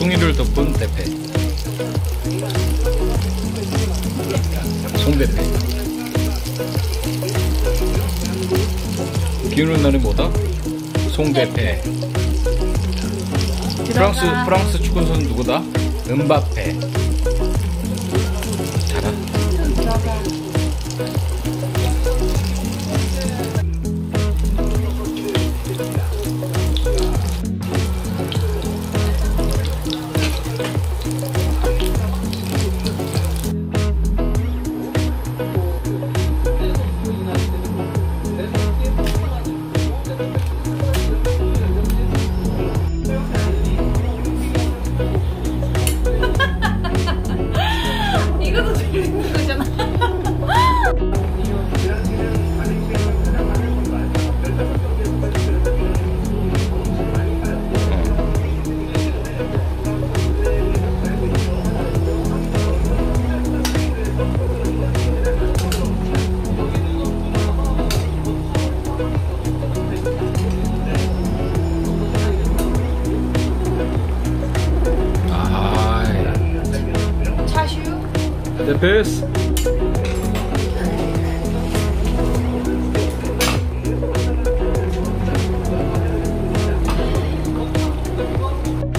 송이를 덮은 대패. 송대패. 기우는 날이 뭐다? 송대패. 프랑스 프랑스 축구 선수 누구다? 은바페. 잘한 네, The best.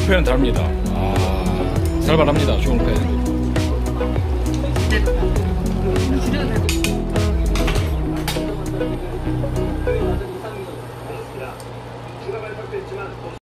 표현 다릅니다. 아, 살벌합니다. 쇼롱팬.